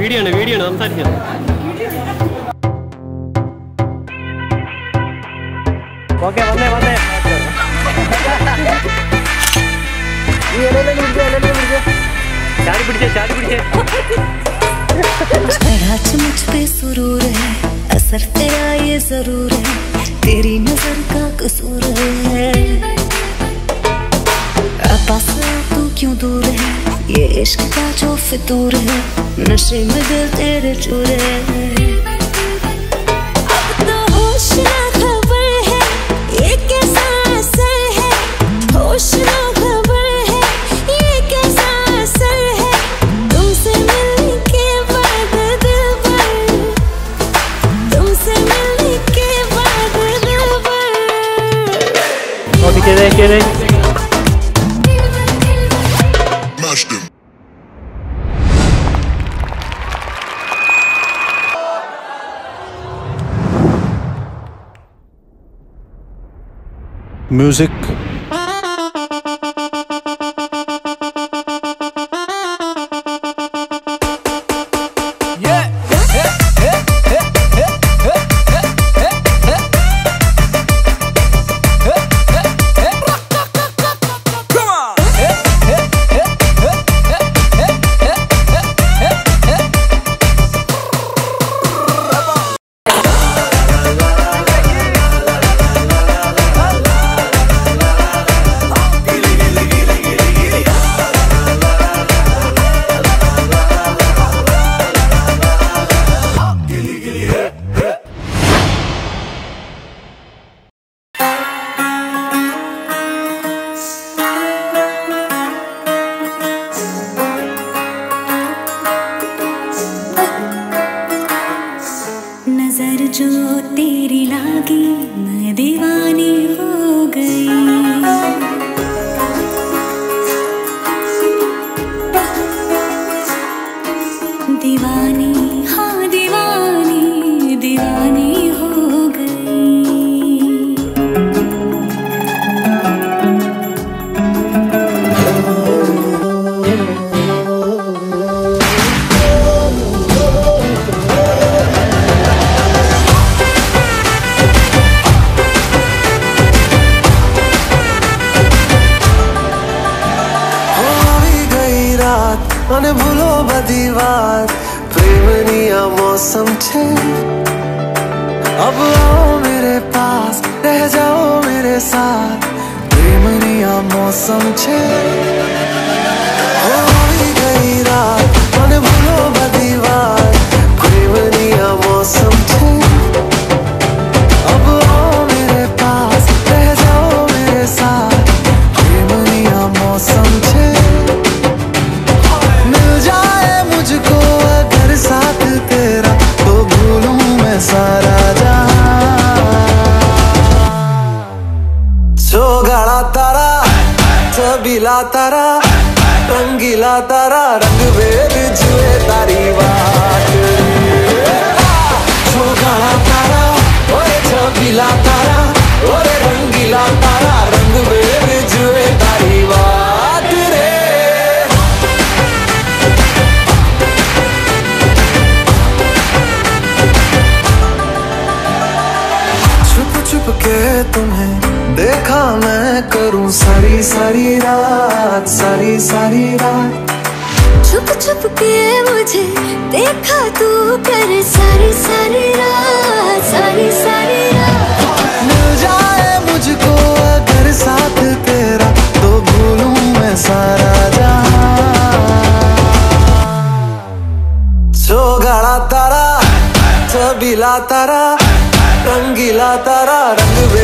Video ആണ് video ആണ് സംസാരിക്കാം ഓക്കെ വന്നേ വന്നേ ചാടി പിടിച്ചേ ചാടി പിടിച്ചേ आज मुझ पे सुरूर है असर तेरा ये जरूर है तेरी नजर का कसूर है अब पास आ तू क्यों दूर है? ये इश्क का जो फितूर है, नशे में दिल तेरे चूर है। अब तो Music. तेरी लागी मैं दीवानी हो गई। दीवानी અને ભૂલો બધી વાત પ્રેમની આ મોસમ છે અબ આવો મેરે પાસ રહ જાઓ મેરે સાથ પ્રેમની આ મોસમ છે छबीला तारा रंगीला तारा रंग वेद जुए तारी बात सोगाड़ा तारा ओए छबीला तारा। देखा मैं करू सारी सारी रात सारी सारी रात। छुप छुप के मुझे देखा तू कर सारी सारी रात सारी सारी मुझको साथ तेरा तो मैं सारा तारा तारा रंगीला तारा रंग